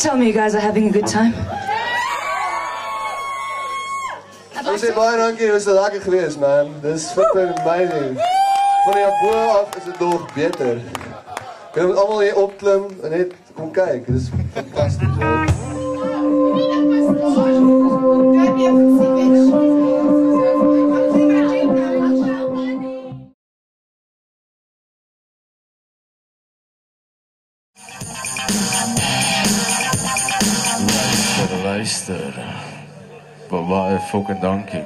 Please tell me you guys are having a good time. Ons sê baie dankie, dit was so lekker geweest man. Dis flipping amazing. Van die bo af is dit nog beter. Jy moet almal hier opklim en net kom kyk. Dis fantasties. man. Luister, luister. Maar baie fucking dankie.